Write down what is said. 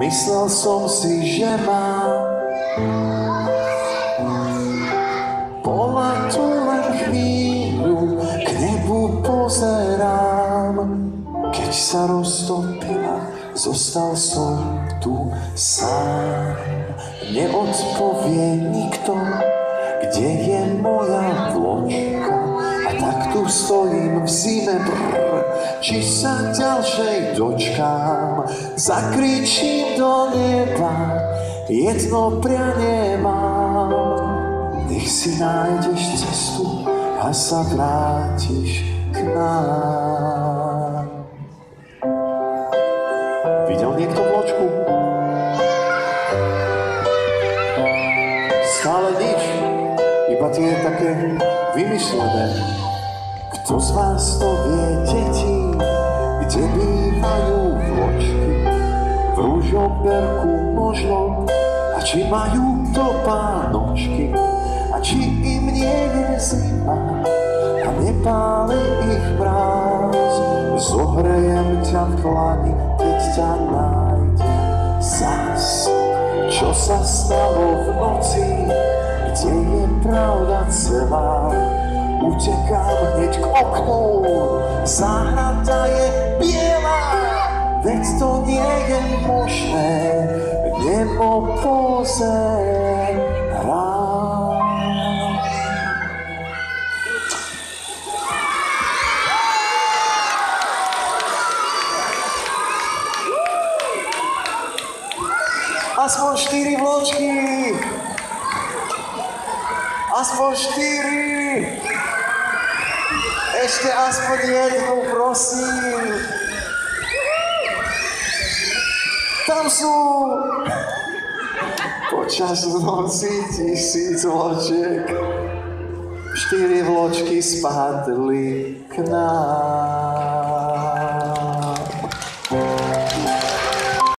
Myslel som si, že mám Bola tu len chvíľu, k nebu pozerám. Keď sa roztopila, zostal som tu sám. Neodpovie nikto, kde je moja vločka. A tak tu stojím v zime, brr, či sa ďalšej dočkám. Zakričím do neba, jedno prianie mám. Nech si nájdeš cestu a sa vrátiš k nám. Videl niekto vločku? Stále nič, iba tie také vymyslené. Kto z vás to vie, deti, kde bývajú vločky? V rúžoberku možno, a či majú to pánočky, a či im nie je zima, a nepáli ich mráz. Zohrejem ťa v tlani, keď ťa nájdem zas. Čo sa stalo v noci, kde je pravda celá? Utekám hneď k oknu, záhrada je biela, veď to nie je možné, nebo pozerá. Aspoň štyri vločky. Aspoň štyri. Ešte aspoň jednu, prosím. Tam sú. Počas noci tisíc vločiek. Štyri vločky spadli k nám.